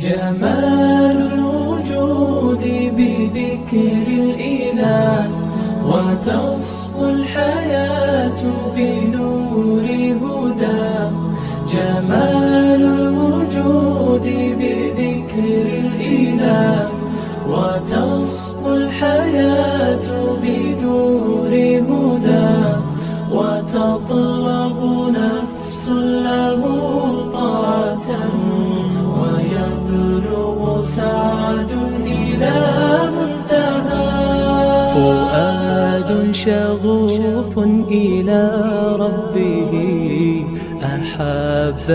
جمال الوجود بذكر الإله وتصفو الحياة بنور هدى. جمال الوجود بذكر الإله وتصفو الحياة بنور هدى. وتطلب نفس له سعد إلى منتهى. فؤاد شغوف إلى ربه أحب